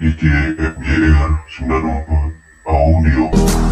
DJ FJR 94 Audio